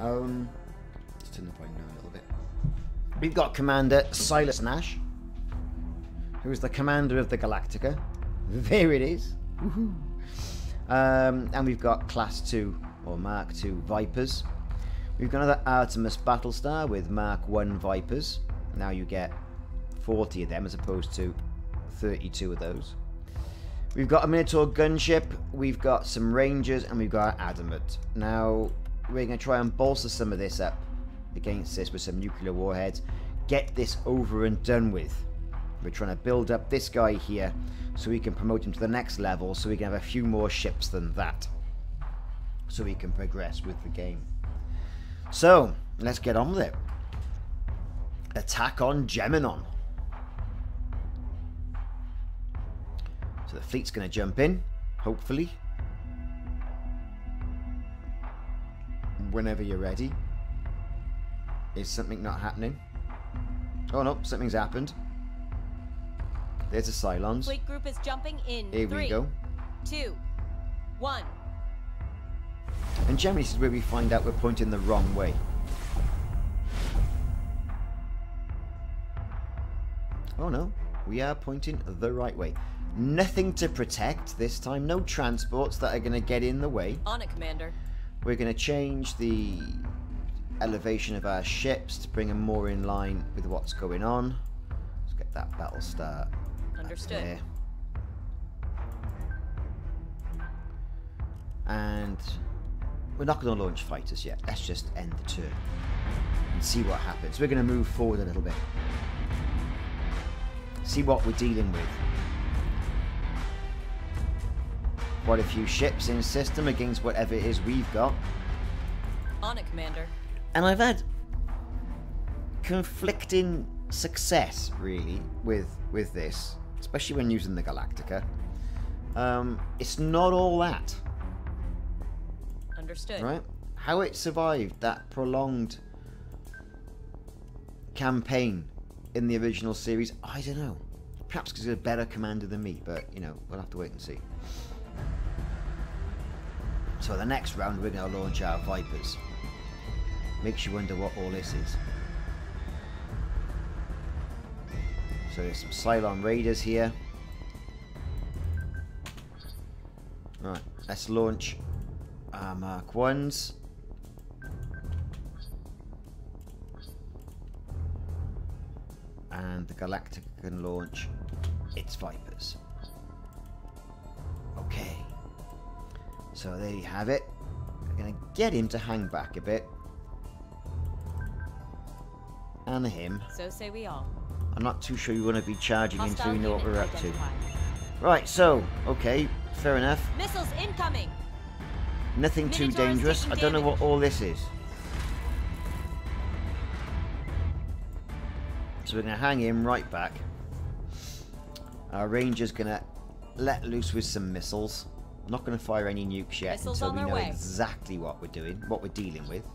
Um, turn the volume down a little bit. We've got Commander Silas Nash, who is the commander of the Galactica. There it is. Um, and we've got Class 2 or Mark 2 Vipers. We've got another Artemis Battlestar with Mark 1 Vipers. Now you get 40 of them as opposed to 32 of those. We've got a Minotaur gunship, we've got some Rangers, and we've got Adamant. Now, we're going to try and bolster some of this up against this with some nuclear warheads. Get this over and done with. We're trying to build up this guy here so we can promote him to the next level so we can have a few more ships than that. So we can progress with the game. So, let's get on with it. Attack on Gemenon. So the fleet's going to jump in, hopefully. Whenever you're ready. Is something not happening? Oh no, something's happened. There's a Cylons. Fleet group is jumping in. Here Three, we go. two, one. And generally this is where we find out we're pointing the wrong way. Oh no, we are pointing the right way. Nothing to protect this time, no transports that are going to get in the way. On it, Commander. We're going to change the elevation of our ships to bring them more in line with what's going on. Let's get that battle start. Understood. And we're not going to launch fighters yet. Let's just end the turn and see what happens. We're going to move forward a little bit. See what we're dealing with. Quite a few ships in system against whatever it is we've got. On it, Commander. And I've had conflicting success, really, with with this, especially when using the Galactica. Um, it's not all that, Understood. right? How it survived that prolonged campaign in the original series, I don't know. Perhaps because he's a better commander than me, but you know, we'll have to wait and see. So the next round, we're going to launch our Vipers. Makes you wonder what all this is. So there's some Cylon Raiders here. Right, let's launch our Mark 1s. And the Galactica can launch its Vipers. Okay. So there you have it. We're going to get him to hang back a bit. And him. So say we all. I'm not too sure you want to be charging until Hostile we know what we're up to. Right, so, okay, fair enough. Missiles incoming. Nothing too Minotaur is dangerous. I don't know what all this is. So we're going to hang him right back. Our ranger's going to let loose with some missiles. Not going to fire any nukes yet Missiles until we know way. exactly what we're doing, what we're dealing with.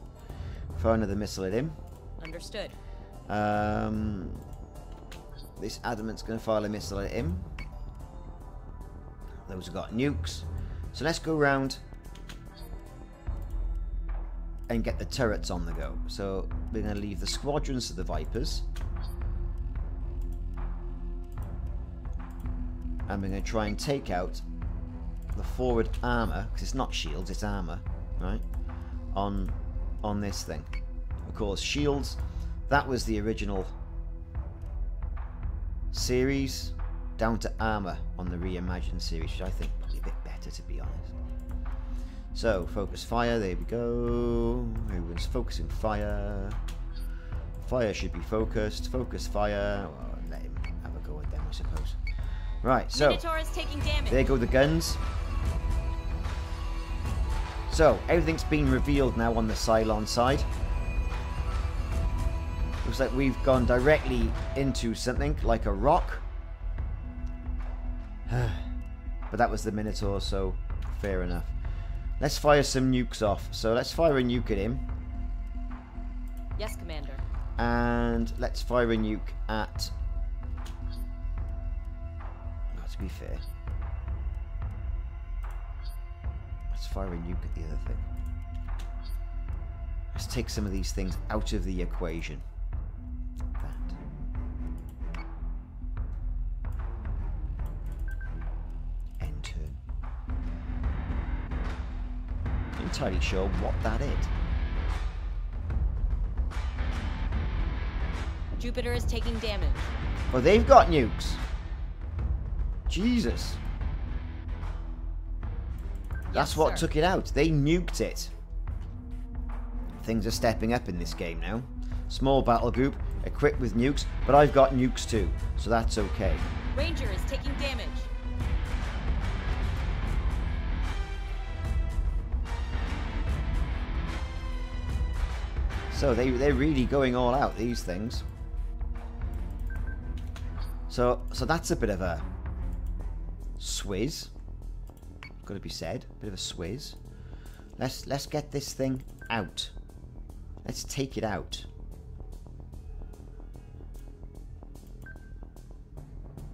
Fire another missile at him. Understood. Um, this adamant's going to fire a missile at him. Those have got nukes. So let's go round and get the turrets on the go. So we're going to leave the squadrons to the Vipers. And we're going to try and take out the forward armor, because it's not shields, it's armor, right? On on this thing. Of course, shields, that was the original series, down to armor on the reimagined series, which I think probably a bit better to be honest. So, focus fire, there we go. Everyone's focusing fire. Fire should be focused. Focus fire. Well, let him have a go at them, I suppose. Right, so. Taking damage. There go the guns. So, everything's been revealed now on the Cylon side. Looks like we've gone directly into something like a rock. but that was the Minotaur, so fair enough. Let's fire some nukes off. So let's fire a nuke at him. Yes, Commander. And let's fire a nuke at... Not to be fair. Fire a nuke at the other thing. Let's take some of these things out of the equation. That. End turn. Not entirely sure what that is. Jupiter is taking damage. Oh, they've got nukes. Jesus. That's Yes, what sir. took it out. They nuked it. Things are stepping up in this game now. Small battle group, equipped with nukes, but I've got nukes too, so that's okay. Ranger is taking damage. So they, they're really going all out, these things. So so that's a bit of a swizz. Gotta be said. Bit of a swizz. Let's let's get this thing out. Let's take it out.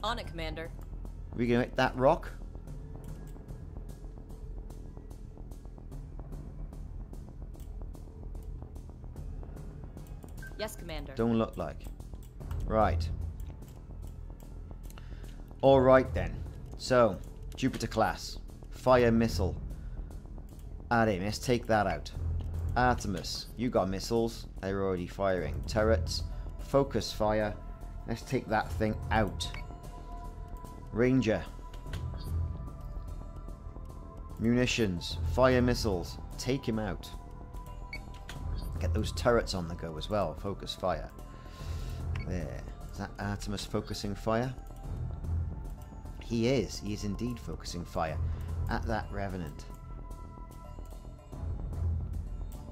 On it, Commander. Are we gonna hit that rock? Yes, Commander. Don't look like. Right. Alright then. So, Jupiter class. Fire missile. Let's take that out. Artemis. You got missiles. They're already firing. Turrets. Focus fire. Let's take that thing out. Ranger. Munitions. Fire missiles. Take him out. Get those turrets on the go as well. Focus fire. There. Is that Artemis focusing fire? He is. He is indeed focusing fire at that Revenant.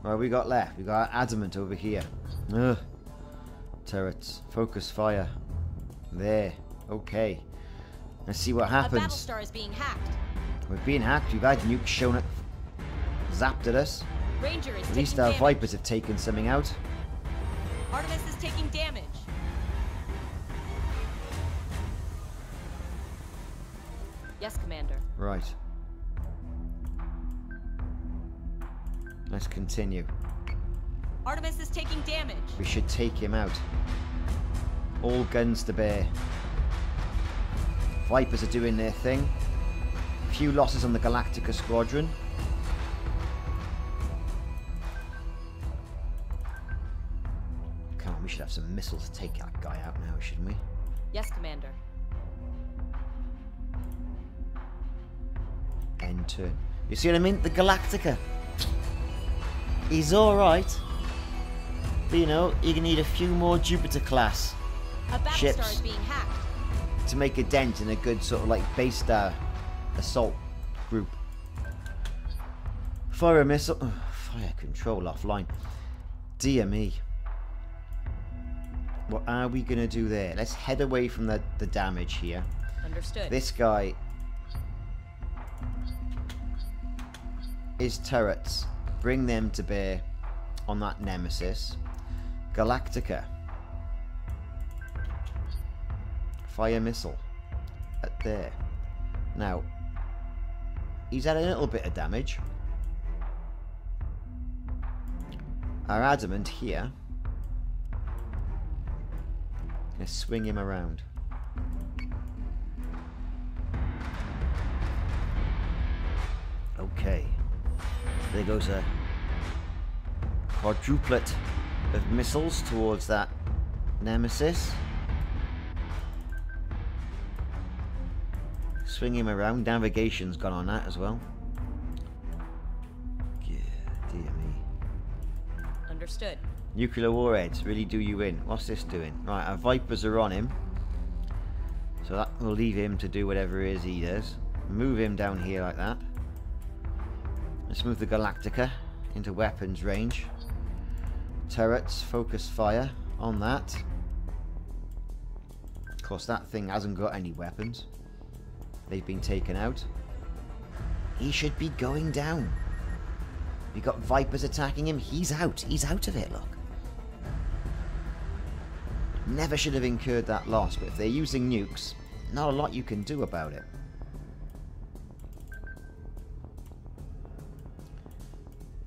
What have we got left? We got Adamant over here. Ugh. Turrets. Focus fire. There. Okay. Let's see what happens. A happens. Battlestar is being hacked. We've been hacked. We've had nukes shown up. Zapped at us. Ranger is At least our damage. Vipers have taken something out. Artemis is taking damage. Yes, Commander. Right. Let's continue. Artemis is taking damage. We should take him out. All guns to bear. Vipers are doing their thing. Few losses on the Galactica squadron. Come on, we should have some missiles to take that guy out now, shouldn't we? Yes, Commander. End turn. You see what I mean? The Galactica. He's alright. But you know, you're gonna need a few more Jupiter class Ships. is being hacked. to make a dent in a good sort of like base star assault group. Fire a missile. fire control offline. Dear me. What are we gonna do there? Let's head away from the, the damage here. Understood. This guy is turrets. Bring them to bear on that Nemesis. Galactica. Fire missile. At there. Now, he's had a little bit of damage. Our adamant here. Gonna swing him around. Okay. There goes a quadruplet of missiles towards that Nemesis. Swing him around. Navigation's gone on that as well. Yeah, dear me. Understood. Nuclear warheads really do you in. What's this doing? Right, our Vipers are on him. So that will leave him to do whatever it is he does. Move him down here like that. Let's move the Galactica into weapons range. Turrets, focus fire on that. Of course, that thing hasn't got any weapons. They've been taken out. He should be going down. We got Vipers attacking him. He's out. He's out of it, look. Never should have incurred that loss, but if they're using nukes, not a lot you can do about it.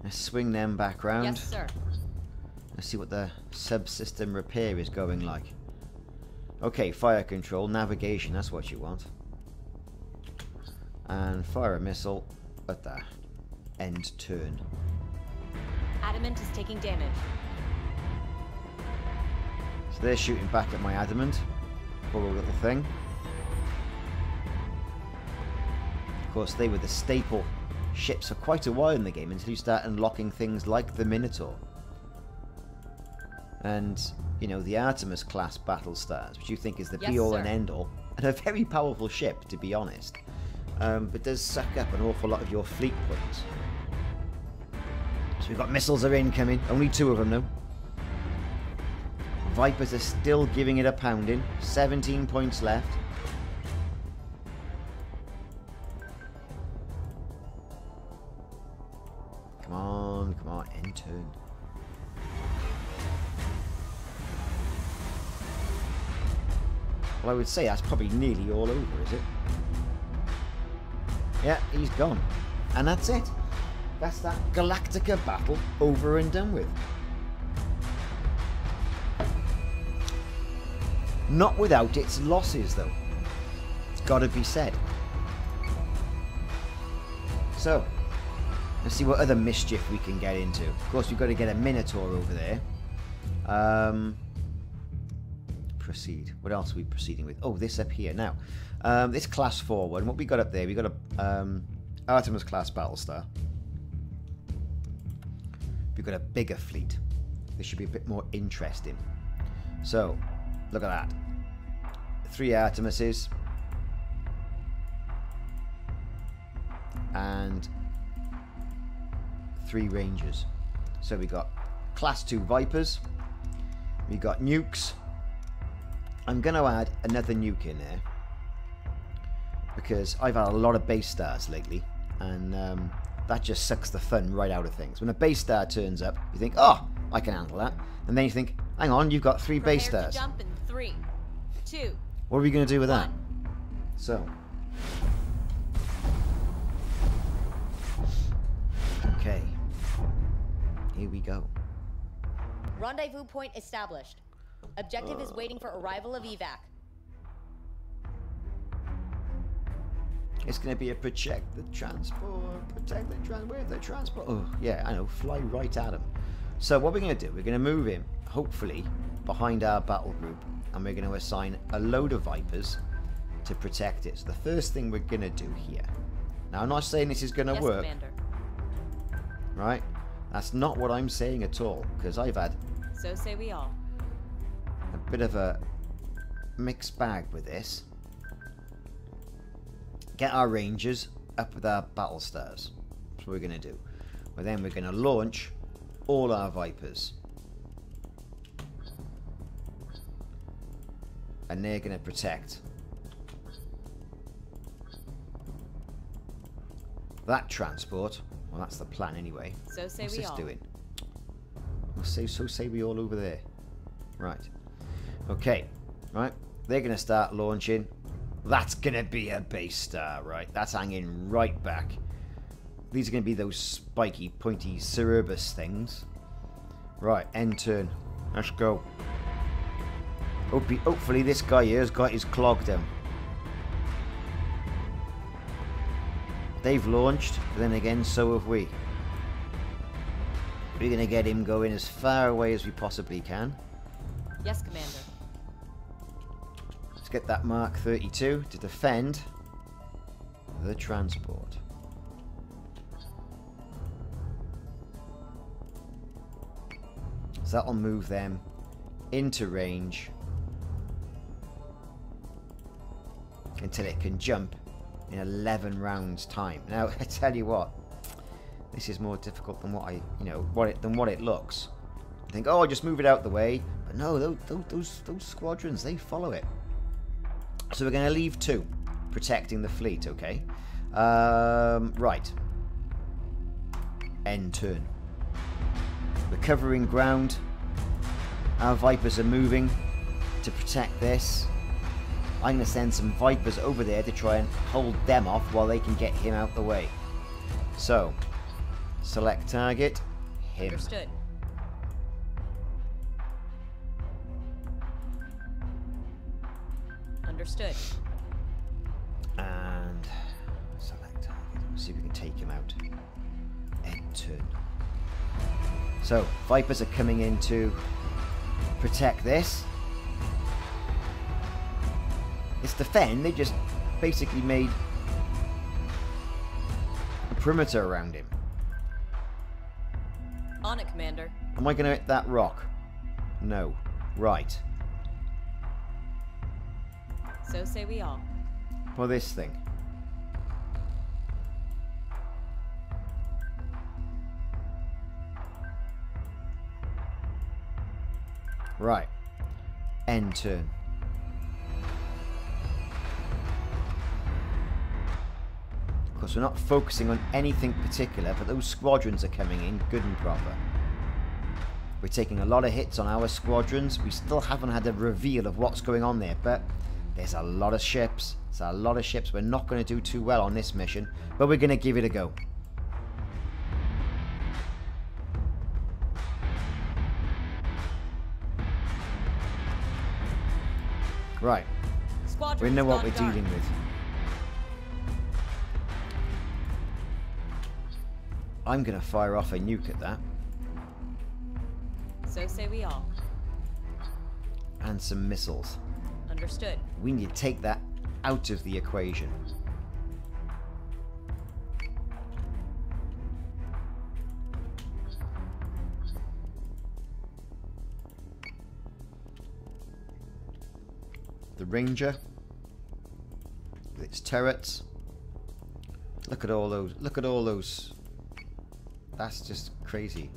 Let's swing them back round. Yes, sir. Let's see what the subsystem repair is going like. Okay, fire control, navigation, that's what you want. And fire a missile at the end turn. Adamant is taking damage. So they're shooting back at my adamant. Poor little thing. Of course, they were the staple ships for quite a while in the game until you start unlocking things like the Minotaur. And, you know, the Artemis class battle stars, which you think is the Yes, be all sir. and end all, and a very powerful ship, to be honest. Um, but does suck up an awful lot of your fleet points. So we've got missiles are incoming, only two of them though. Vipers are still giving it a pounding, 17 points left. Turn. Well, I would say that's probably nearly all over, is it? Yeah, he's gone. And that's it. That's that Galactica battle over and done with. Not without its losses, though. It's got to be said. So, let's see what other mischief we can get into. Of course, we've got to get a Minotaur over there. Um, proceed. What else are we proceeding with? Oh, this up here. Now, um, this class 4 one. What we got up there? We got a um, Artemis class Battlestar. We've got a bigger fleet. This should be a bit more interesting. So, look at that. Three Artemises. And three Rangers. So we got Class 2 Vipers. We got nukes. I'm going to add another nuke in there. Because I've had a lot of base stars lately. And um, that just sucks the fun right out of things. When a base star turns up, you think, oh, I can handle that. And then you think, hang on, you've got three base Prepare to stars. jump in three, two, What are we going to do with that? So. Here we go. Rendezvous point established. Objective is uh. waiting for arrival of evac. It's going to be a protect the transport, protect the transport, the transport. Oh, yeah, I know, fly right at him. So what we're going to do, we're going to move him, hopefully, behind our battle group, and we're going to assign a load of Vipers to protect it. So the first thing we're going to do here. Now, I'm not saying this is going to Yes, work, Commander. right? That's not what I'm saying at all, because I've had So say we all. a bit of a mixed bag with this. Get our rangers up with our battle stars. That's what we're going to do. But then we're going to launch all our vipers. And they're going to protect that transport. Well, that's the plan anyway. So say What's we this all. doing? Well, say so say we all over there. Right. Okay. Right. They're going to start launching. That's going to be a base star, right? That's hanging right back. These are going to be those spiky, pointy Cerberus things. Right, end turn. Let's go. Hope hopefully this guy here has got his clog down. They've launched, but then again, so have we. We're going to get him going as far away as we possibly can. Yes, Commander. Let's get that Mark 32 to defend the transport. So that'll move them into range until it can jump in 11 rounds time. Now, I tell you what, this is more difficult than what I, you know, what it than what it looks. I think, oh, I just move it out the way, but no, those those those squadrons they follow it. So we're going to leave two, protecting the fleet. Okay, um, right. End turn. We're covering ground. Our Vipers are moving to protect this. I'm going to send some Vipers over there to try and hold them off while they can get him out the way. So, select target, him. Understood. Understood. And select target. Let's see if we can take him out. End turn. So, Vipers are coming in to protect this. It's defend, they just basically made a perimeter around him. On it, Commander. Am I going to hit that rock? No. Right. So say we all. For this thing. Right. End turn. We're not focusing on anything particular, but those squadrons are coming in good and proper. We're taking a lot of hits on our squadrons. We still haven't had a reveal of what's going on there, but there's a lot of ships. There's a lot of ships. We're not going to do too well on this mission, but we're going to give it a go. Right. Squadron. We know what we're dealing with. I'm going to fire off a nuke at that. So say we all. And some missiles. Understood. We need to take that out of the equation. The Ranger with its turrets. Look at all those. Look at all those. That's just crazy.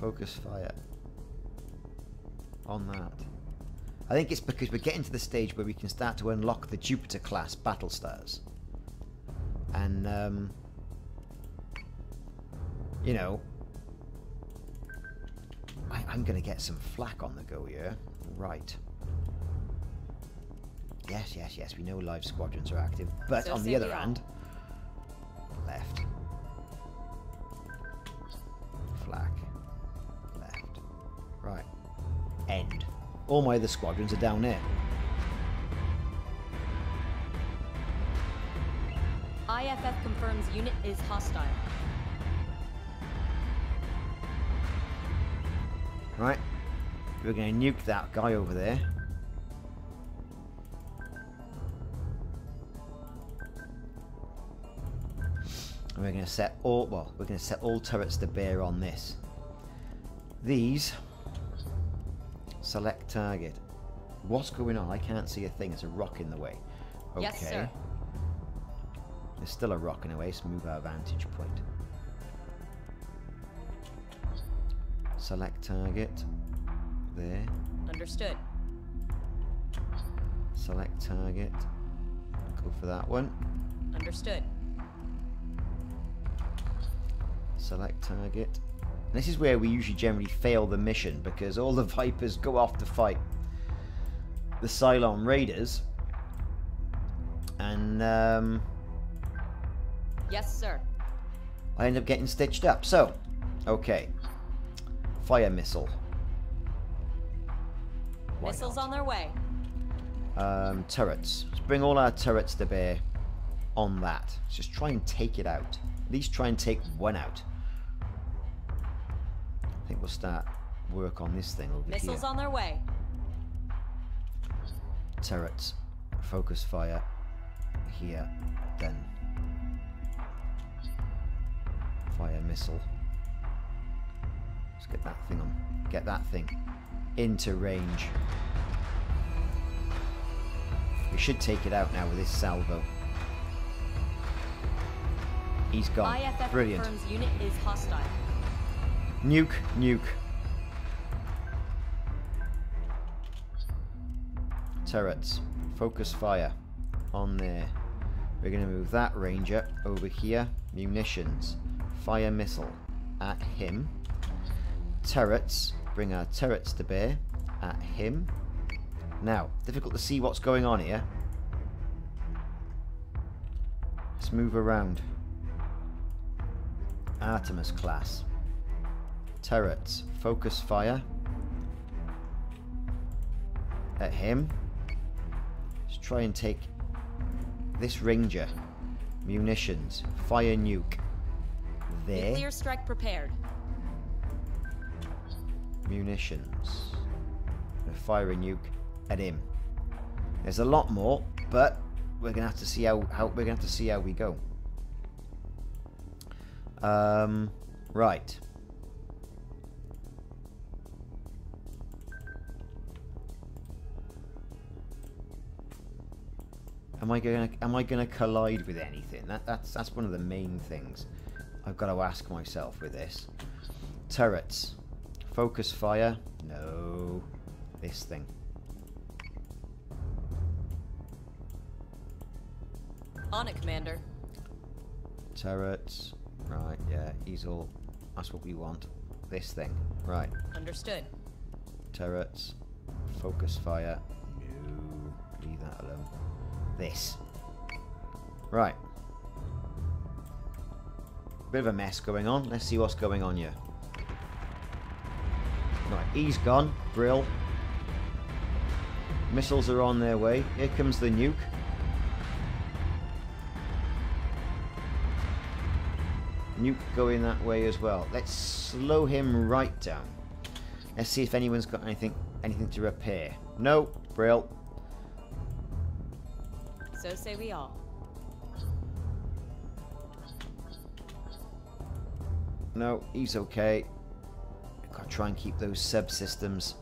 Focus fire on that. I think it's because we're getting to the stage where we can start to unlock the Jupiter class battle stars. And, um, you know, I, I'm going to get some flack on the go here. Right. Yes, yes, yes, we know live squadrons are active. But So on the other hand, left. All my other squadrons are down there. IFF confirms unit is hostile. Right. We're going to nuke that guy over there. And we're going to set all, well, we're going to set all turrets to bear on this. These, select target. What's going on? I can't see a thing. It's a rock in the way. Okay. Yes, sir. There's still a rock in the way. Let's move our vantage point. Select target. There. Understood. Select target. Go for that one. Understood. Select target. And this is where we usually generally fail the mission because all the Vipers go off to fight the Cylon Raiders. And um, Yes, sir. I end up getting stitched up. So, okay. Fire missile. Why Missiles not? on their way. Um, turrets. Let's bring all our turrets to bear on that. Let's just try and take it out. At least try and take one out. We'll start work on this thing over Missiles here. on their way. Turrets. Focus fire. Here. Then. Fire missile. Let's get that thing on. Get that thing into range. We should take it out now with this salvo. He's gone. IFF Brilliant. unit is hostile. Nuke, nuke. Turrets. Focus fire. On there. We're going to move that ranger over here. Munitions. Fire missile. At him. Turrets. Bring our turrets to bear. At him. Now, difficult to see what's going on here. Let's move around. Artemis class. Turrets. Focus fire. at him. Let's try and take this ranger. Munitions. Fire nuke. There. Nuclear strike prepared. Munitions. Fire a nuke at him. There's a lot more, but we're gonna have to see how, how we're gonna have to see how we go. Um, right. Am I gonna am I gonna collide with anything? That that's that's one of the main things I've got to ask myself with this. Turrets. Focus fire. No. This thing. On it, Commander. Turrets. Right, yeah, easel. That's what we want. This thing. Right. Understood. Turrets. Focus fire. This. Right. Bit of a mess going on. Let's see what's going on here. Right, he's gone. Brill. Missiles are on their way. Here comes the nuke. Nuke going that way as well. Let's slow him right down. Let's see if anyone's got anything anything to repair. No, Brill. So say we all. No, he's okay. Gotta try and keep those subsystems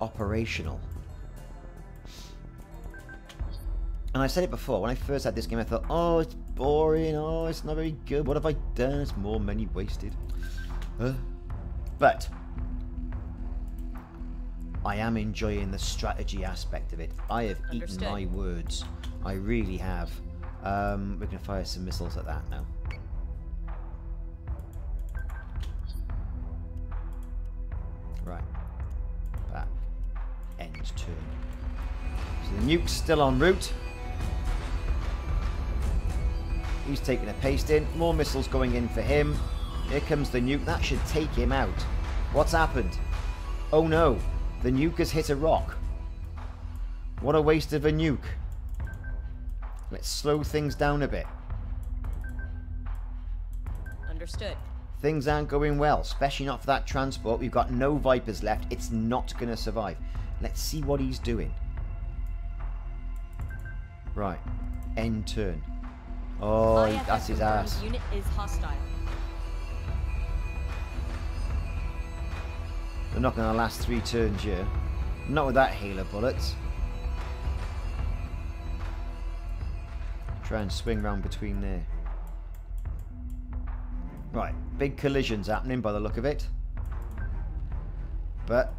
operational. And I said it before, when I first had this game I thought, oh, it's boring, oh, it's not very good, what have I done? It's more money wasted. But, I am enjoying the strategy aspect of it. I have Understood. eaten my words. I really have. Um, we're going to fire some missiles at that now. Right. Back. End turn. So the nuke's still en route. He's taking a paste in. More missiles going in for him. Here comes the nuke. That should take him out. What's happened? Oh no. The nuke has hit a rock. What a waste of a nuke. Let's slow things down a bit. Understood. Things aren't going well, especially not for that transport. We've got no Vipers left. It's not going to survive. Let's see what he's doing. Right. End turn. Oh, that's his ass. Unit is hostile. They're not going to last three turns here. Not with that healer of bullets. Try and swing round between there. Right, big collisions happening by the look of it. But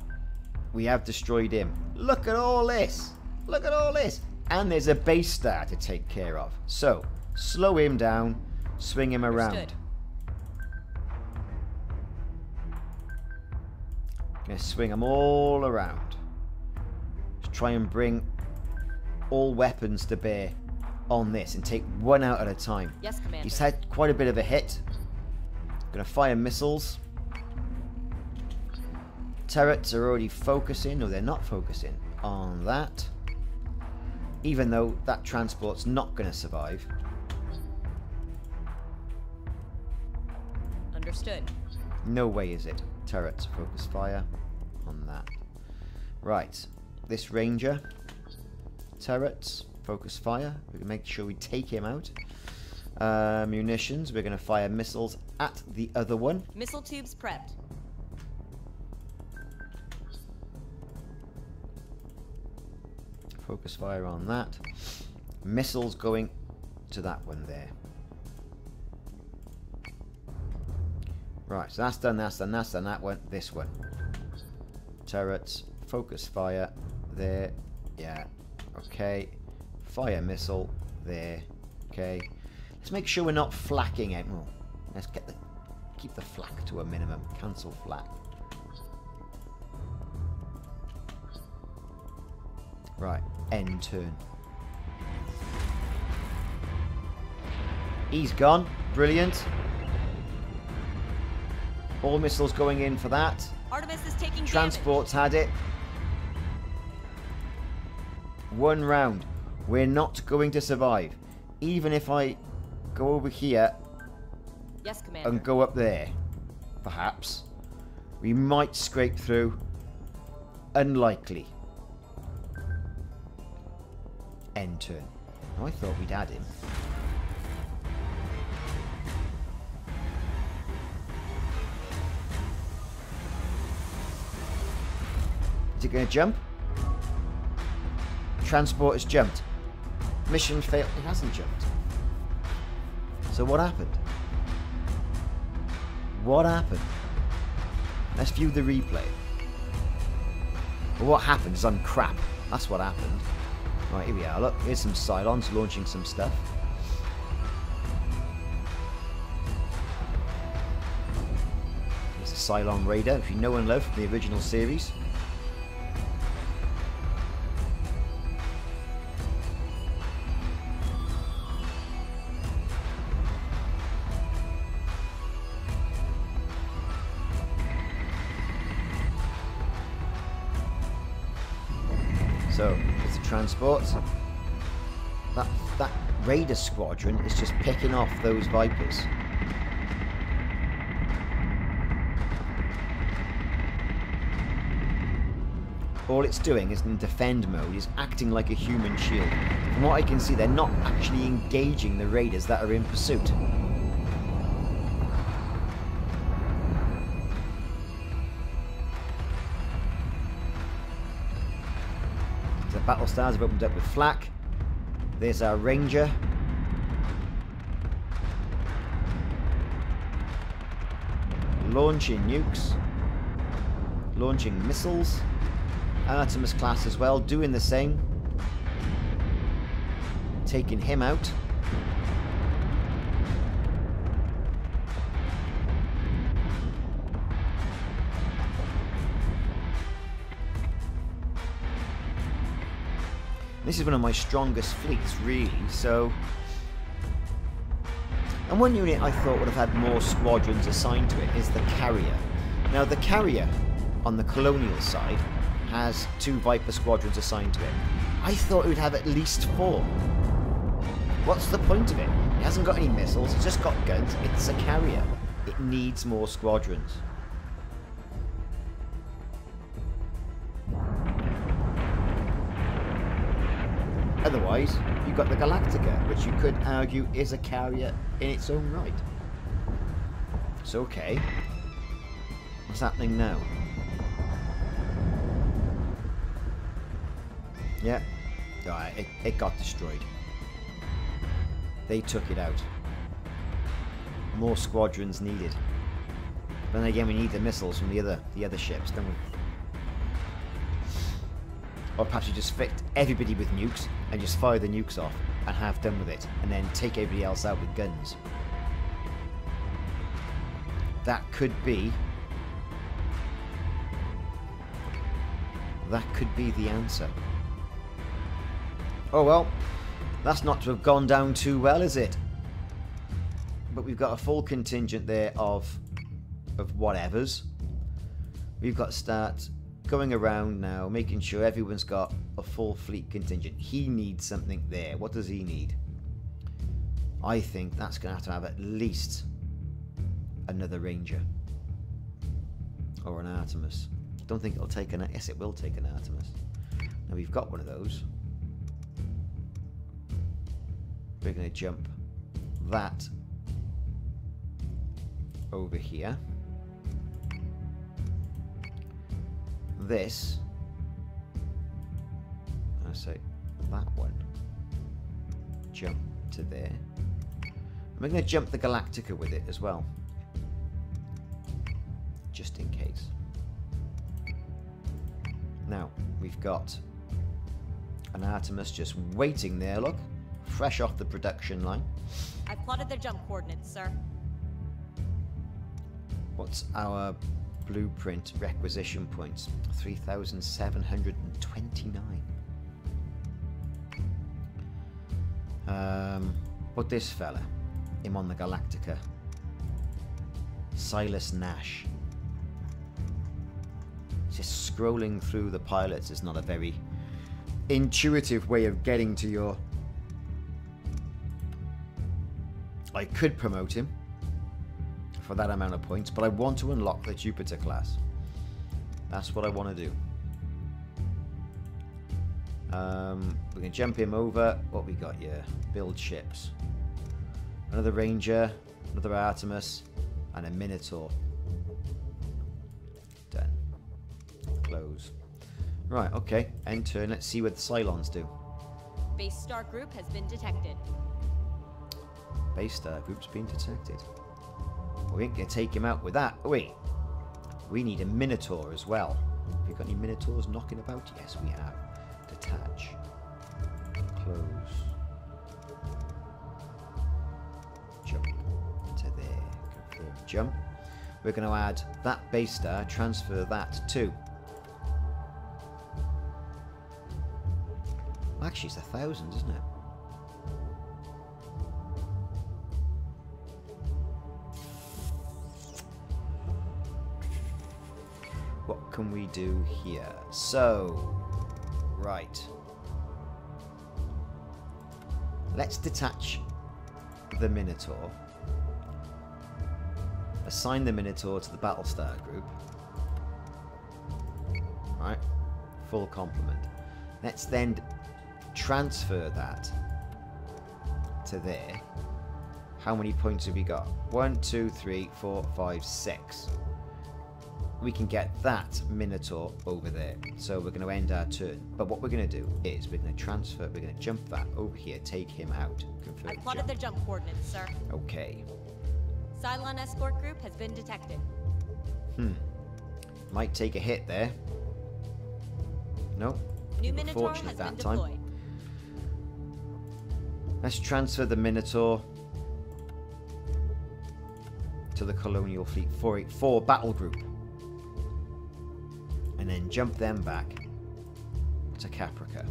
we have destroyed him. Look at all this. Look at all this. And there's a base star to take care of. So, slow him down, swing him around. Gonna swing them all around. Just try and bring all weapons to bear on this and take one out at a time. Yes, Commander. He's had quite a bit of a hit. Gonna fire missiles. Turrets are already focusing, or they're not focusing on that. Even though that transport's not gonna survive. Understood. No way is it. Turrets, focus fire on that. Right, this ranger. Turrets, focus fire. We can make sure we take him out. Uh, munitions, we're going to fire missiles at the other one. Missile tubes prepped. Focus fire on that. Missiles going to that one there. Right, so that's done, that's done, that's done, that one, this one. Turrets, focus fire, there, yeah, okay. Fire missile, there, okay. Let's make sure we're not flacking it. Well, let's get the, keep the flak to a minimum. Cancel flak. Right, end turn. He's gone, brilliant. All missiles going in for that. Artemis is taking Transport's had it. One round. We're not going to survive. Even if I go over here. Yes, Commander. and go up there, perhaps, we might scrape through. Unlikely. End turn. Oh, I thought we'd add him. Is it going to jump? Transport has jumped. Mission failed. It hasn't jumped. So what happened? What happened? Let's view the replay. Well, what happened is I'm crap. That's what happened. Right, here we are. Look, here's some Cylons launching some stuff. Here's a Cylon Raider, if you know and love from the original series. Transport. That that Raider squadron is just picking off those Vipers. All it's doing is in defend mode is acting like a human shield. From what I can see, they're not actually engaging the Raiders that are in pursuit. Battle stars have opened up with flak. There's our ranger. Launching nukes. Launching missiles. Artemis class as well, doing the same. Taking him out. This is one of my strongest fleets, really, so... And one unit I thought would have had more squadrons assigned to it is the Carrier. Now, the Carrier, on the Colonial side, has two Viper squadrons assigned to it. I thought it would have at least four. What's the point of it? It hasn't got any missiles, it's just got guns. It's a Carrier. It needs more squadrons. You've got the Galactica, which you could argue is a carrier in its own right. It's okay. What's happening now? Yeah. Alright, it, it got destroyed. They took it out. More squadrons needed. But then again, we need the missiles from the other the other ships, don't we? Or perhaps you just fit everybody with nukes and just fire the nukes off and have done with it, and then take everybody else out with guns. That could be. That could be the answer. Oh well, that's not to have gone down too well, is it? But we've got a full contingent there of of whatevers. We've got to start going around now, making sure everyone's got a full fleet contingent. He needs something there. What does he need? I think that's going to have to have at least another Ranger. Or an Artemis. Don't think it'll take an... Yes, it will take an Artemis. Now, we've got one of those. We're going to jump that over here. This. I say that one. Jump to there. I'm going to jump the Galactica with it as well. Just in case. Now, we've got an Artemis just waiting there, look. Fresh off the production line. I've plotted their jump coordinates, sir. What's our blueprint requisition points? 3,729. Um, but this fella, him on the Galactica. Silas Nash. Just scrolling through the pilots is not a very intuitive way of getting to your. I could promote him for that amount of points, but I want to unlock the Jupiter class. That's what I want to do. Um, we can jump him over. What we got here? Build ships. Another Ranger, another Artemis, and a Minotaur. Done. Close. Right, okay. End turn. Let's see what the Cylons do. Base star group has been detected. Base star group's been detected. We ain't gonna take him out with that. Oh, wait. We need a Minotaur as well. Have you got any Minotaurs knocking about? Yes, we have. Detach. Close. Jump to there. Confirm jump. We're going to add that base star, transfer that too. Actually, it's a thousand, isn't it? Can we do here? So, right. Let's detach the Minotaur. Assign the Minotaur to the Battlestar group. Right. Full complement. Let's then transfer that to there. How many points have we got? One, two, three, four, five, six. We can get that Minotaur over there. So we're going to end our turn. But what we're going to do is we're going to transfer, we're going to jump that over here, take him out. Confirm I plotted jump. their jump coordinates, sir. Okay. Cylon escort group has been detected. Hmm. Might take a hit there. Nope. New Minotaur Fortunate has that been time. deployed. Let's transfer the Minotaur to the Colonial Fleet 484 battle group. And then jump them back to Caprica.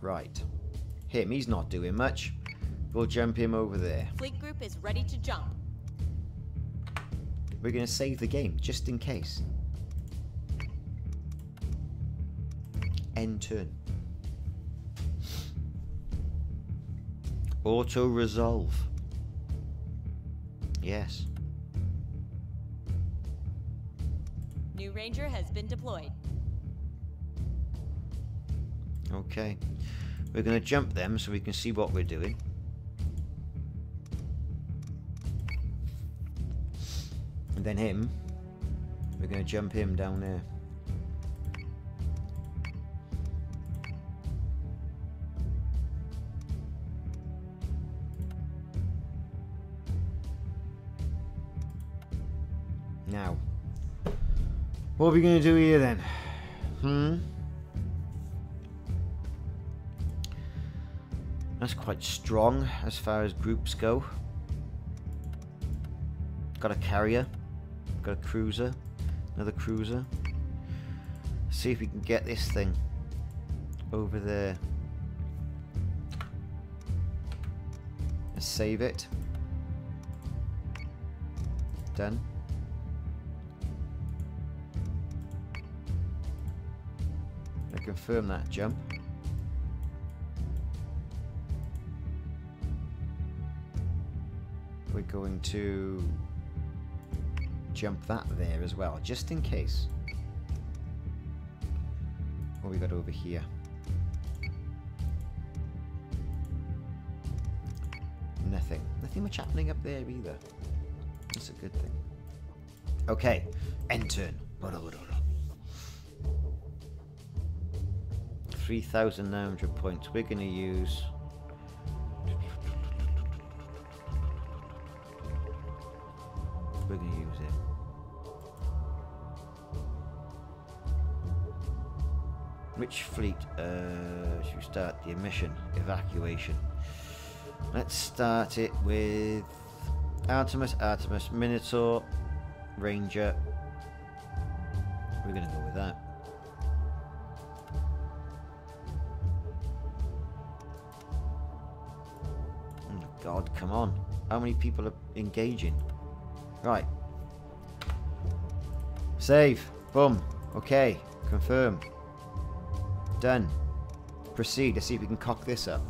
Right. Him, he's not doing much. We'll jump him over there. Fleet group is ready to jump. We're going to save the game, just in case. End turn. Auto resolve. Yes. New Ranger has been deployed. Okay. We're going to jump them so we can see what we're doing. And then him. We're going to jump him down there. What are we going to do here then? Hmm? That's quite strong as far as groups go. Got a carrier, got a cruiser, another cruiser. See if we can get this thing over there. Let's save it. Done. Confirm that jump. We're going to jump that there as well, just in case. What we got over here? Nothing. Nothing much happening up there either. That's a good thing. Okay, end turn. 3,900 points. We're going to use. We're going to use it. Which fleet uh, should we start the mission evacuation? Let's start it with Artemis, Artemis, Minotaur, Ranger. We're going to go with that. God, come on. How many people are engaging? Right. Save. Boom. Okay. Confirm. Done. Proceed. Let's see if we can cock this up.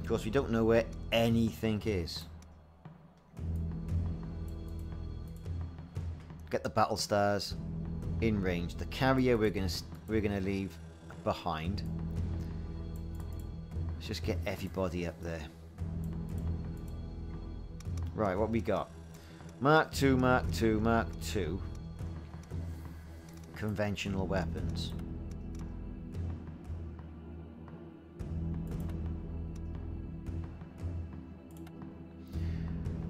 Of course, we don't know where anything is. Get the battle stars in range. The carrier we're gonna we're gonna leave behind. Let's just get everybody up there. Right, what we got? Mark two, Mark two, Mark two. Conventional weapons.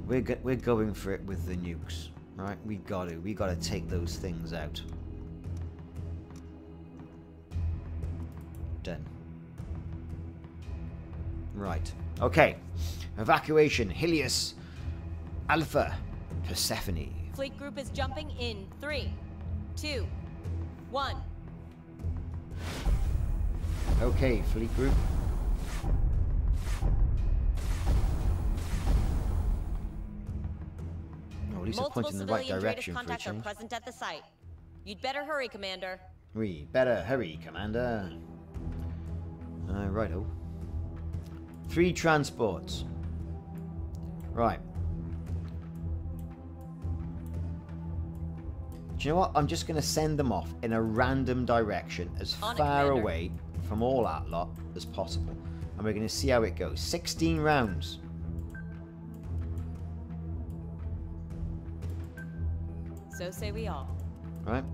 We're, we're going for it with the nukes, right? We got to. We got to take those things out. Done. Right. Okay. Evacuation. Helios. Alpha. Persephone. Fleet group is jumping in three, two, one. Okay, fleet group. Oh, at least they're Multiple pointing in the right civilian direction for a change. present at the site. You'd better hurry, Commander. We better hurry, Commander. Uh, righto. Three transports. Right. Do you know what? I'm just going to send them off in a random direction as On far away from all that lot as possible. And we're going to see how it goes. 16 rounds. So say we all. Right?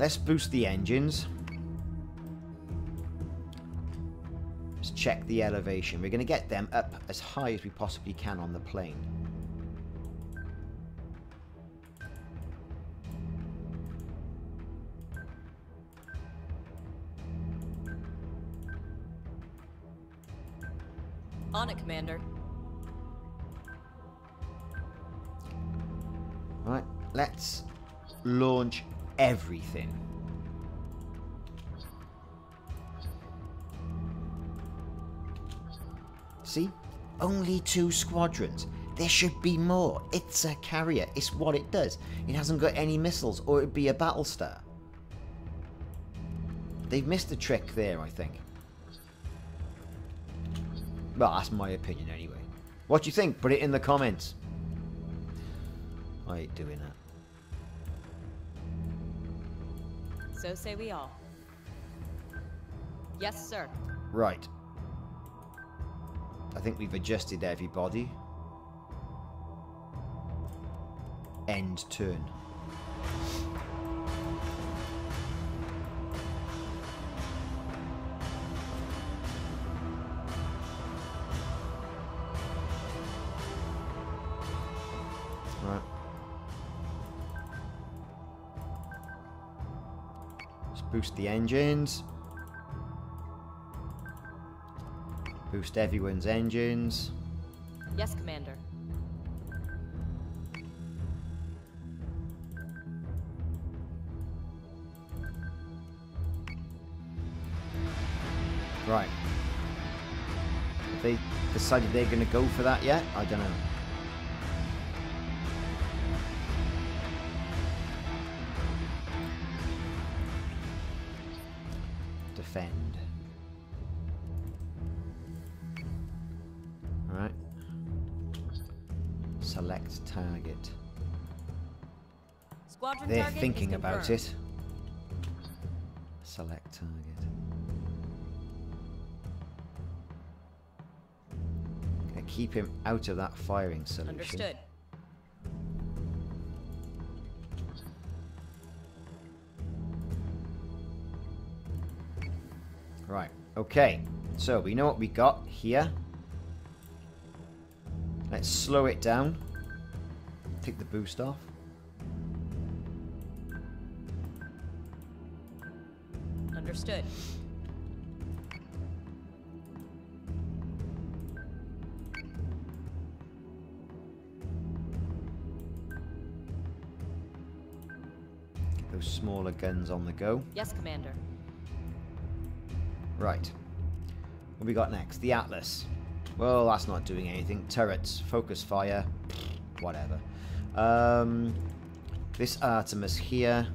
Let's boost the engines. Let's check the elevation. We're going to get them up as high as we possibly can on the plane. Launch everything. See? Only two squadrons. There should be more. It's a carrier. It's what it does. It hasn't got any missiles, or it'd be a battle star. They've missed a trick there, I think. Well, that's my opinion anyway. What do you think? Put it in the comments. I ain't doing that. So say we all. Yes, sir. Right. I think we've adjusted everybody. End turn. The engines. Boost everyone's engines. Yes, Commander. Right. Have they decided they're going to go for that yet? I don't know. Defend. Alright. Select target. Squadron They're target thinking about it. Select target. Keep him out of that firing solution. Understood. Okay, so we know what we got here. Let's slow it down. Take the boost off. Understood. Get those smaller guns on the go. Yes, Commander. Right. What we got next? The Atlas. Well, that's not doing anything. Turrets, focus fire, whatever. Um, this Artemis here,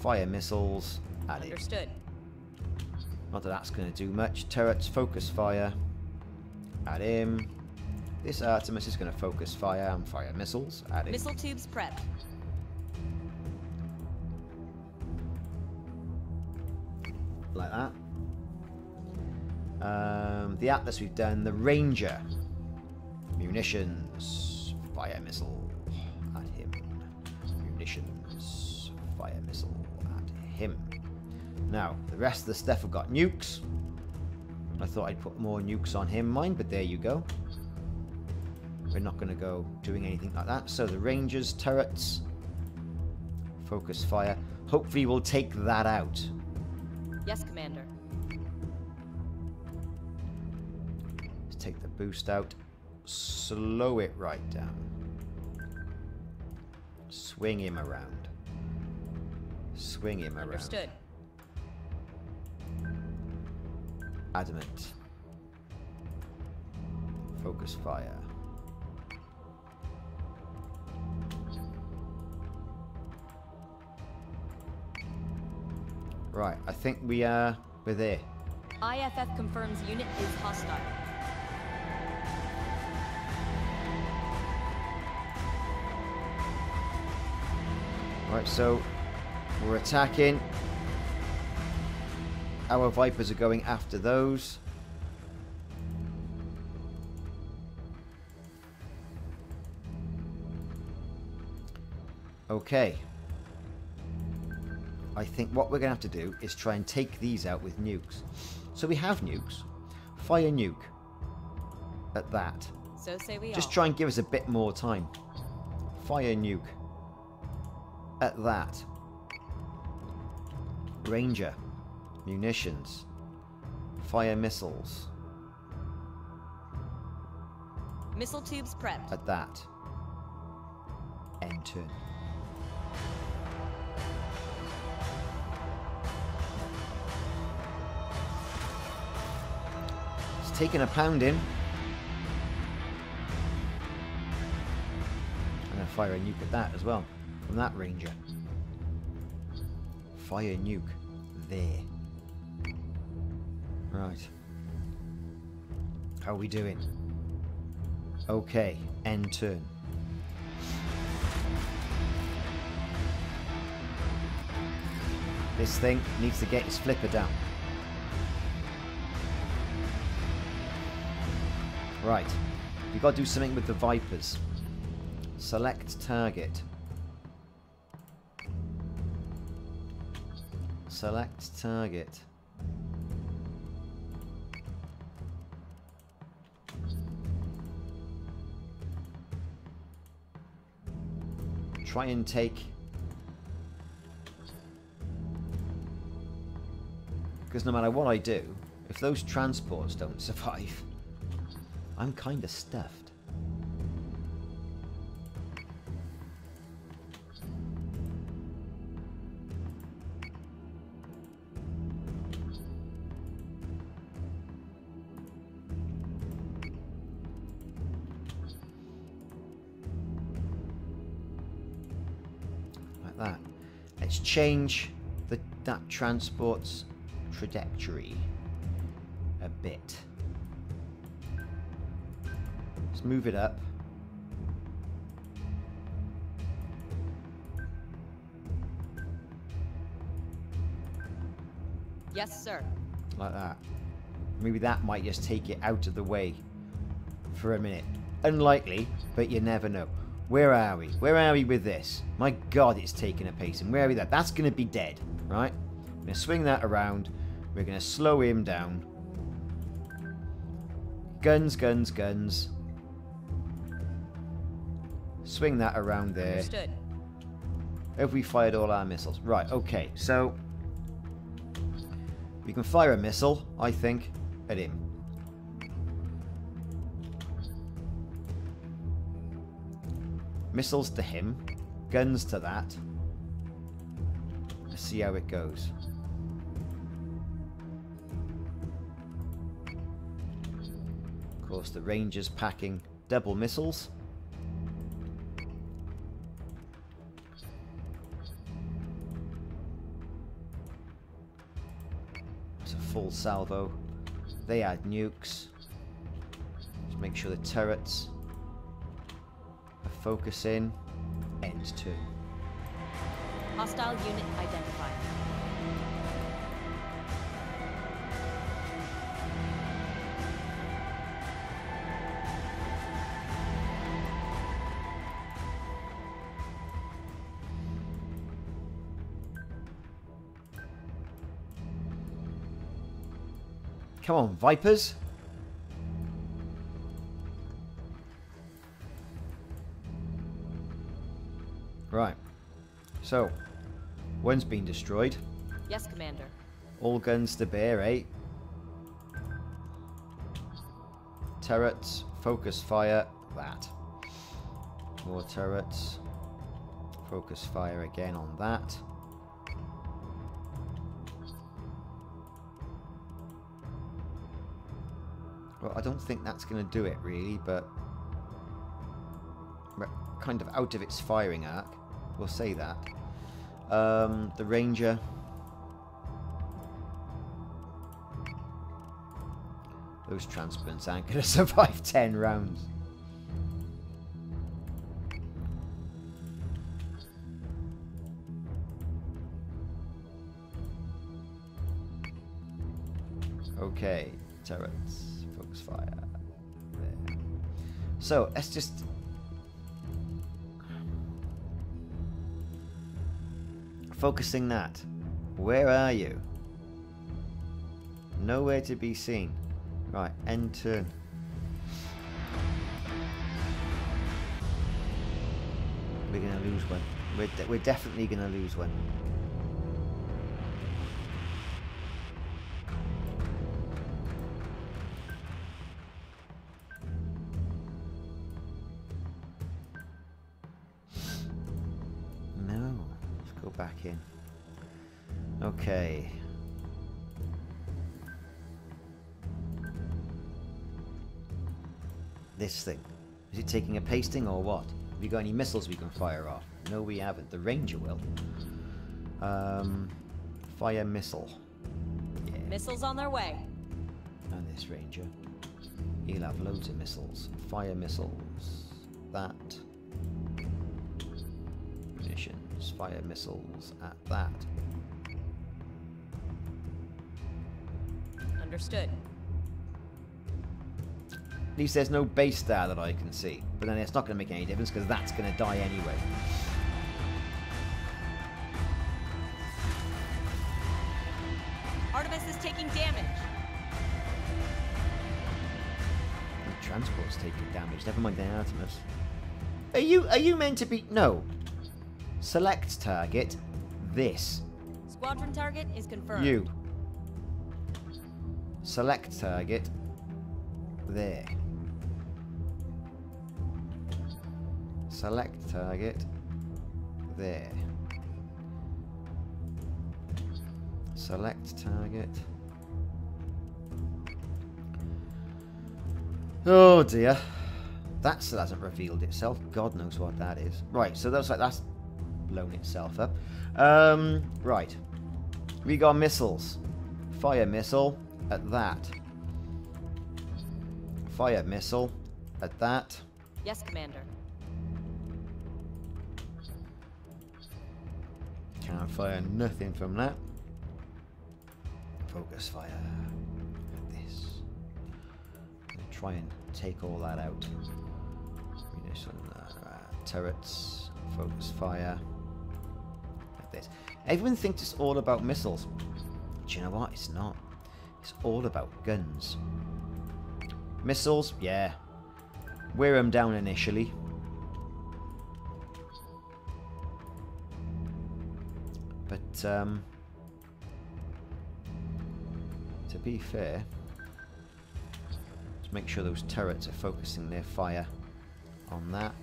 fire missiles, at. Understood. Not that that's going to do much. Turrets, focus fire, at him. This Artemis is going to focus fire and fire missiles at him. Missile tubes prepped. The Atlas we've done. The Ranger. Munitions. Fire missile at him. Munitions. Fire missile at him. Now, the rest of the stuff have got nukes. I thought I'd put more nukes on him, mine, but there you go. We're not going to go doing anything like that. So the Rangers, turrets, focus fire. Hopefully we'll take that out. Yes, Commander. Take the boost out. Slow it right down. Swing him around. Swing him around. Understood. Adamant. Focus fire. Right, I think we are we're there. IFF confirms unit is hostile. Right, so we're attacking. Our Vipers are going after those. Okay. I think what we're going to have to do is try and take these out with nukes. So we have nukes. Fire nuke at that. So say we Just all. try and give us a bit more time. Fire nuke. At that. Ranger. Munitions. Fire missiles. Missile tubes prepped. At that. End turn. It's taking a pounding. I'm going to fire a nuke at that as well. From that ranger. Fire nuke. There. Right. How are we doing? Okay, end turn. This thing needs to get his flipper down. Right. We've got to do something with the Vipers. Select target. Select target. Try and take... Because no matter what I do, if those transports don't survive, I'm kind of stuffed. Change the, that transport's trajectory a bit. Let's move it up. Yes, sir. like that. Maybe that might just take it out of the way for a minute. Unlikely, but you never know. Where are we? Where are we with this? My god, it's taking a pace. And where are we that? That's going to be dead, right? I'm going to swing that around. We're going to slow him down. Guns, guns, guns. Swing that around there. Understood. Have we fired all our missiles? Right, okay, so we can fire a missile, I think, at him. Missiles to him, guns to that. Let's see how it goes. Of course, the Rangers packing double missiles. It's a full salvo. They add nukes. Just make sure the turrets are focusing. End two. Hostile unit identified. Come on, Vipers. So, one's been destroyed. Yes, Commander. All guns to bear, eh? Turrets, focus fire, that. More turrets. Focus fire again on that. Well, I don't think that's going to do it, really, but... we're kind of out of its firing arc. We'll say that. Um, the Ranger... Those transplants aren't going to survive 10 rounds. Okay, turrets, focus fire. There. So, let's just... Focusing that. Where are you? Nowhere to be seen. Right, end turn. We're gonna lose one. We're, de we're definitely gonna lose one. Back in. Okay. This thing. Is it taking a pasting or what? Have you got any missiles we can fire off? No, we haven't. The Ranger will. Um, fire missile. Yeah. Missiles on their way. And this Ranger. He'll have loads of missiles. Fire missiles. Munitions. Fire missiles at that. Understood. At least there's no base there that I can see. But then it's not going to make any difference because that's going to die anyway. Artemis is taking damage. The transport's taking damage. Never mind the Artemis. Are you are you meant to be no? Select target. This. Squadron target is confirmed. You. Select target. There. Select target. There. Select target. Oh dear. That still hasn't revealed itself. God knows what that is. Right, so that's like that's blown itself up. Um, right. We got missiles. Fire missile at that. Fire missile at that. Yes, Commander. Can't fire nothing from that. Focus fire at this. Try and take all that out. Munition, uh, turrets, focus fire. This. Everyone thinks it's all about missiles. Do you know what? It's not. It's all about guns. Missiles, yeah. Wear them down initially. But, um, to be fair, let's make sure those turrets are focusing their fire on that.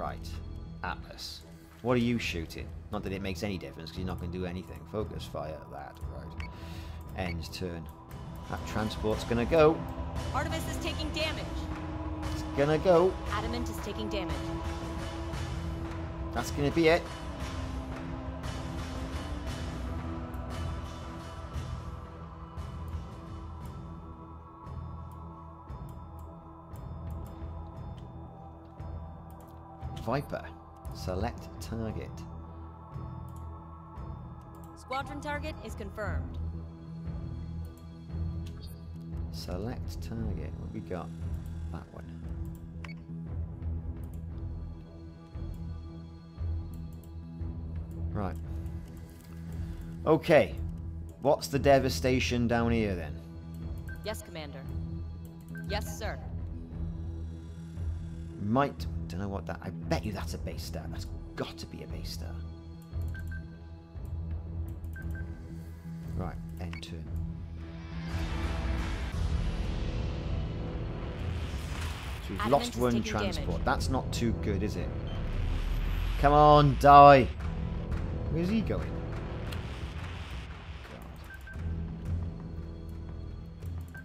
Right. Atlas. What are you shooting? Not that it makes any difference, because you're not going to do anything. Focus fire that. Right. Ends turn. That transport's going to go. Artemis is taking damage. It's going to go. Adamant is taking damage. That's going to be it. Viper. Select target. Squadron target is confirmed. Select target. What we got? That one. Right. Okay. What's the devastation down here then? Yes, Commander. Yes, sir. Might. Don't know what that. I bet you that's a base star. That's got to be a base star. Right. End turn. So we've lost one transport. damage. That's not too good, is it? Come on, die. Where's he going? God.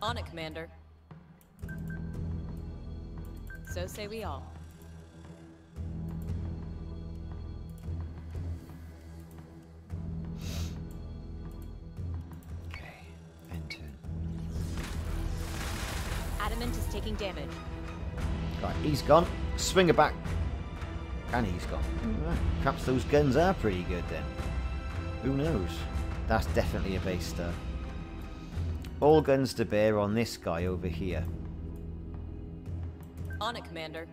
On it, Commander. So say we all. Okay. End. Adamant is taking damage. Right, he's gone. Swing it back. And he's gone. Right, Perhaps those guns are pretty good then. Who knows? That's definitely a base star. All guns to bear on this guy over here. On it, Commander.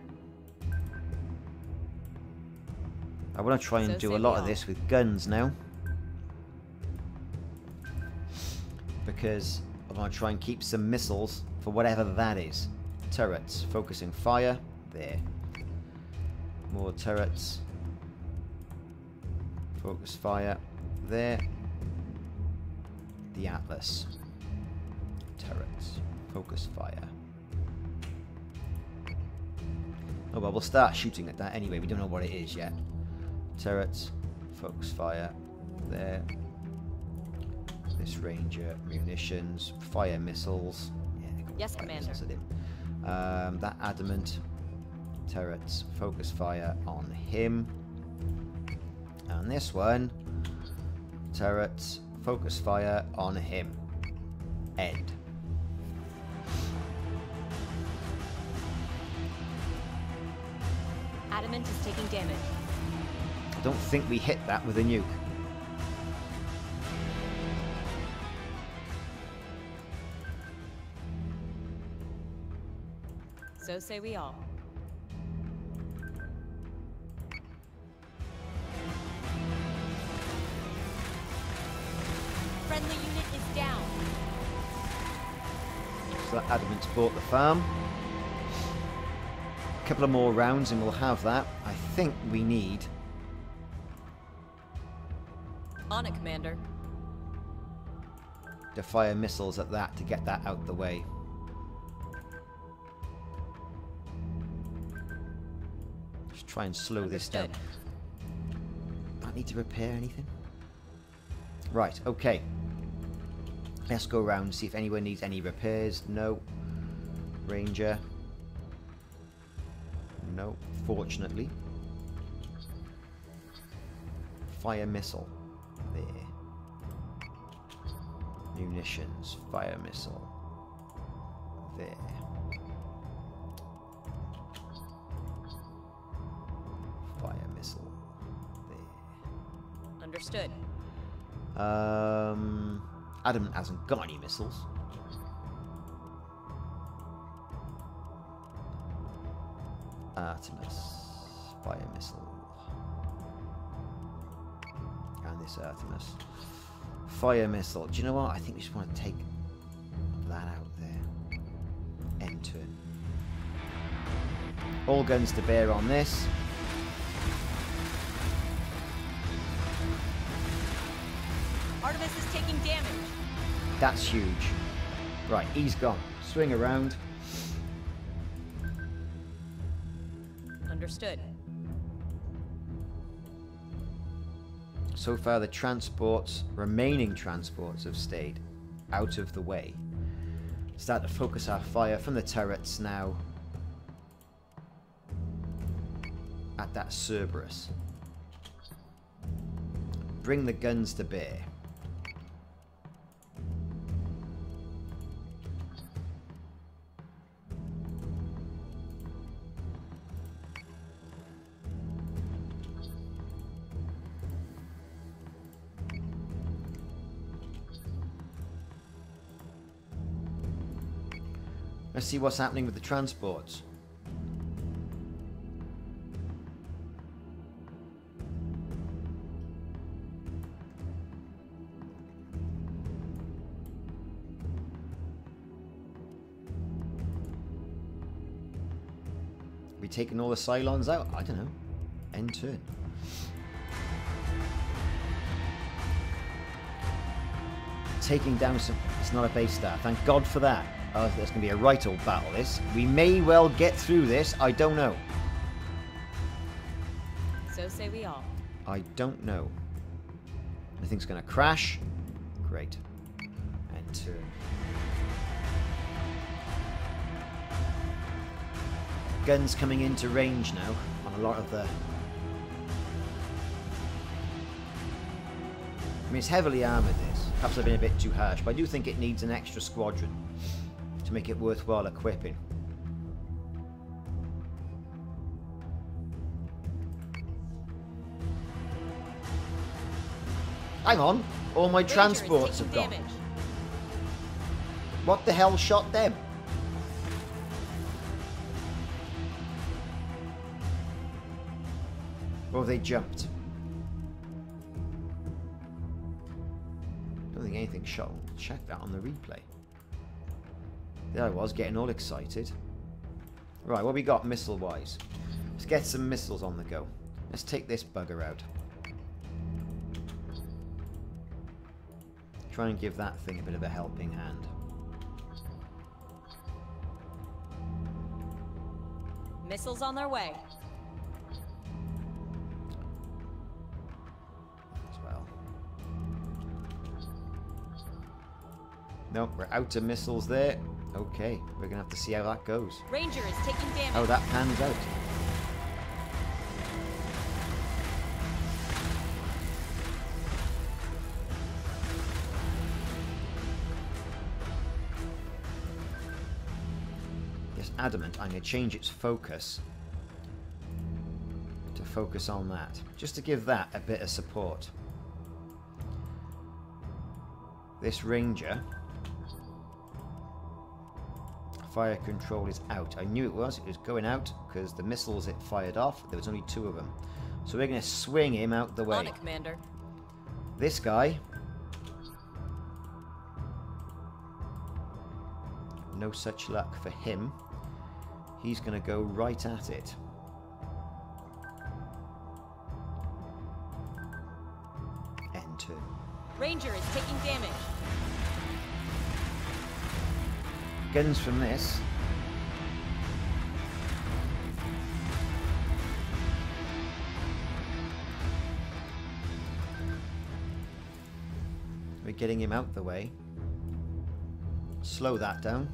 I want to try and So do a lot of this with guns now. Because I want to try and keep some missiles for whatever that is. Turrets. Focusing fire. There. More turrets. Focus fire. There. The Atlas. Turrets. Focus fire. Oh well, we'll start shooting at that anyway. We don't know what it is yet. Turrets. Focus fire. There. This ranger. Munitions. Fire missiles. Yeah, Yes, fire Commander. missiles. Um, that adamant. Turrets. Focus fire on him. And this one. Turrets. Focus fire on him. End. Adamant is taking damage. I don't think we hit that with a nuke. So say we all. Friendly unit is down. So that Adamant's bought the farm. A couple of more rounds and we'll have that. I think we need On it, Commander. to fire missiles at that to get that out the way. Just try and slow this down. Understood. I need to repair anything. Right, okay. Let's go around and see if anyone needs any repairs. No. Ranger. No, fortunately. Fire missile. There. Munitions. Fire missile. There. Fire missile. There. Understood. Um, Adam hasn't got any missiles. Artemis, fire missile, and this Artemis, fire missile. Do you know what? I think we just want to take that out there. End. All guns to bear on this. Artemis is taking damage. That's huge. Right, he's gone. Swing around. Understood. So far, the transports, remaining transports, have stayed out of the way. Start to focus our fire from the turrets now at that Cerberus. Bring the guns to bear. Let's see what's happening with the transports. We taking all the Cylons out? I don't know. End turn. Taking down some... It's not a base star. Thank God for that. Oh, there's going to be a right old battle, this. We may well get through this. I don't know. So say we all. I don't know. Anything's going to crash. Great. And turn. Guns coming into range now on a lot of the... I mean, it's heavily armoured, this. Perhaps I've been a bit too harsh, but I do think it needs an extra squadron to make it worthwhile equipping. Hang on, all my Ranger transports have gone. damage. What the hell shot them? Or they jumped. Don't think anything shot. Check that on the replay. There I was, getting all excited. Right, what we got missile-wise? Let's get some missiles on the go. Let's take this bugger out. Try and give that thing a bit of a helping hand. Missiles on their way. Nope, we're out of missiles there. Okay, we're gonna have to see how that goes. Ranger is taking damage. Oh, that pans out. Yes, adamant. I'm gonna change its focus to focus on that, just to give that a bit of support. This ranger fire control is out. I knew it was. It was going out because the missiles it fired off, there was only two of them. So we're going to swing him out the way. On it, Commander. This guy. No such luck for him. He's going to go right at it. Guns from this. We're getting him out the way. Slow that down.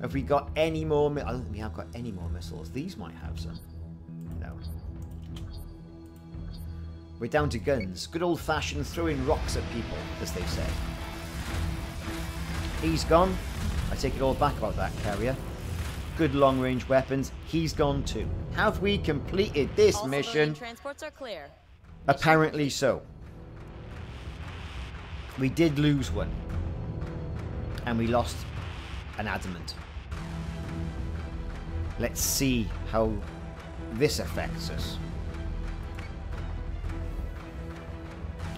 Have we got any more? I don't think we have got any more missiles. These might have some. No. We're down to guns. Good old fashioned throwing rocks at people, as they say. He's gone. I take it all back about that carrier. Good long range weapons. He's gone too. Have we completed this All mission? transports are clear. Apparently so. We did lose one. And we lost an adamant. Let's see how this affects us.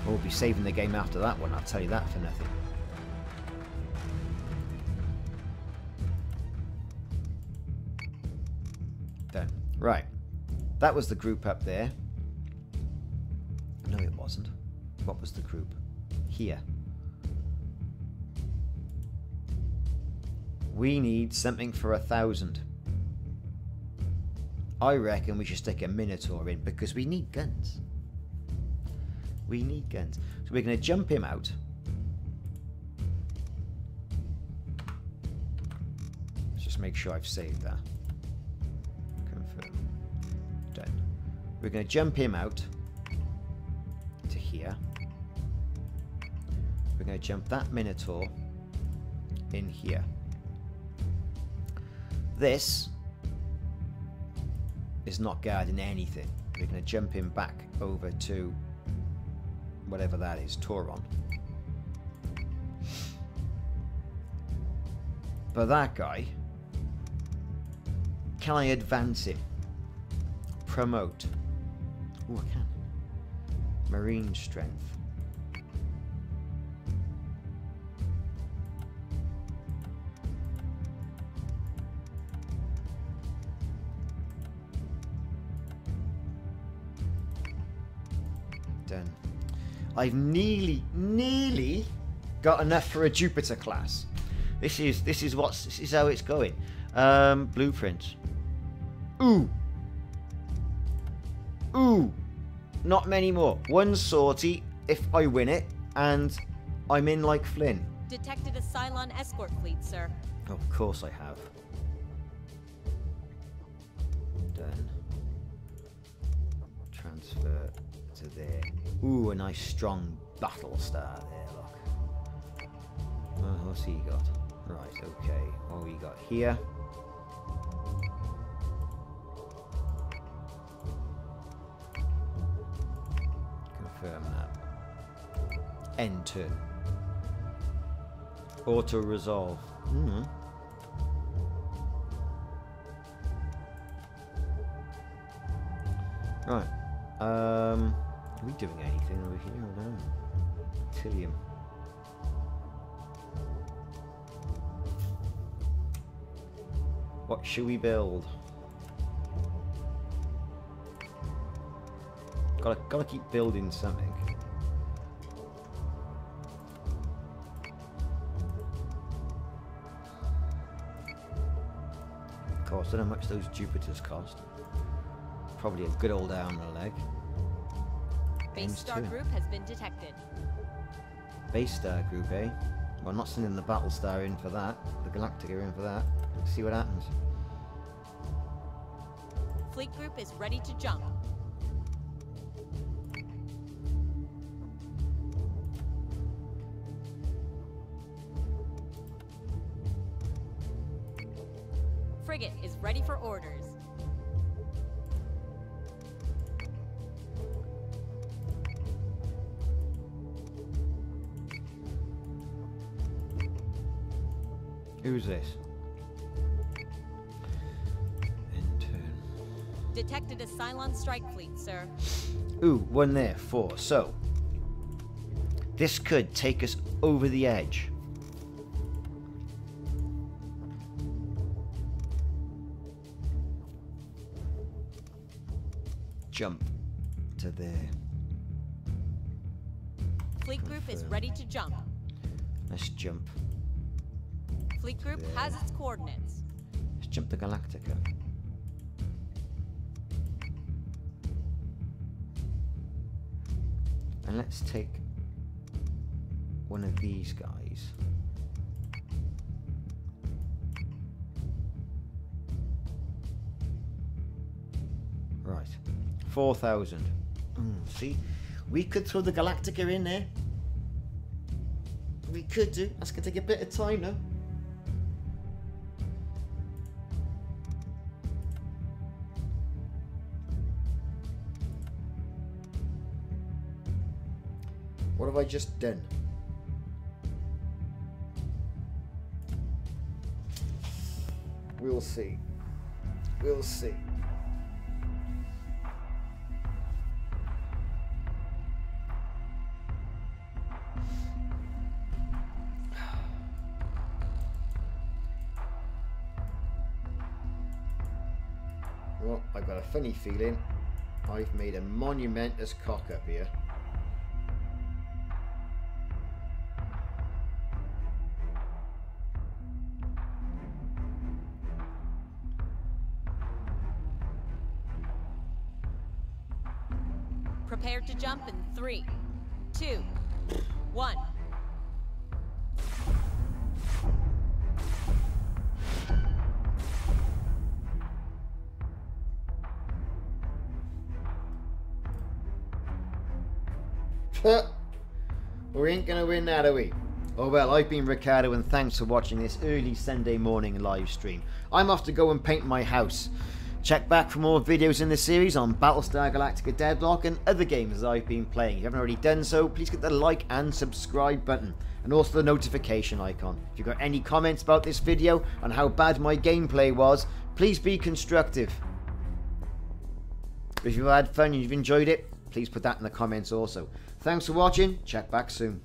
We'll be saving the game after that one, I'll tell you that for nothing. Right. That was the group up there. No, it wasn't. What was the group? Here. We need something for a thousand. I reckon we should stick a Minotaur in because we need guns. We need guns. So we're going to jump him out. Let's just make sure I've saved that. We're going to jump him out to here. We're going to jump that Minotaur in here. This is not guarding anything. We're going to jump him back over to whatever that is, Tauron. But that guy, can I advance him? Promote. Oh, I can. Marine strength. Done. I've nearly, nearly got enough for a Jupiter class. This is this is what's this is how it's going. Um, blueprints. Ooh. Ooh. Not many more. One sortie if I win it, and I'm in like Flynn. Detected a Cylon escort fleet, sir. Of course I have. Done. Transfer to there. Ooh, a nice strong battle star there, look. Well, what's he got? Right, okay. What we got here? Confirm that. End turn. Auto resolve. Mm -hmm. Right. Um, are we doing anything over here? I don't know. Tylium. What should we build? Gotta, gotta keep building something. Of course, I don't know how much those Jupiters cost. Probably a good old arm and a leg. Base star group has been detected. Base Star Group, eh? Well, I'm not sending the Battle Star in for that. The Galactica in for that. Let's see what happens. Fleet group is ready to jump. Ooh, one there. Four. So, this could take us over the edge. Jump to there. Fleet group is ready to jump. Let's jump. Fleet group has its coordinates. Let's jump the Galactica. And let's take one of these guys. Right. 4,000. Mm, see? We could throw the Galactica in there. We could do. That's going to take a bit of time, though. Have I just done? We'll see. We'll see. Well, I've got a funny feeling I've made a monumentous cock up here. We? Oh well, I've been Ricardo and thanks for watching this early Sunday morning live stream. I'm off to go and paint my house. Check back for more videos in the series on Battlestar Galactica Deadlock and other games I've been playing. If you haven't already done so, please hit the like and subscribe button and also the notification icon. If you've got any comments about this video and how bad my gameplay was, please be constructive. If you've had fun and you've enjoyed it, please put that in the comments also. Thanks for watching, check back soon.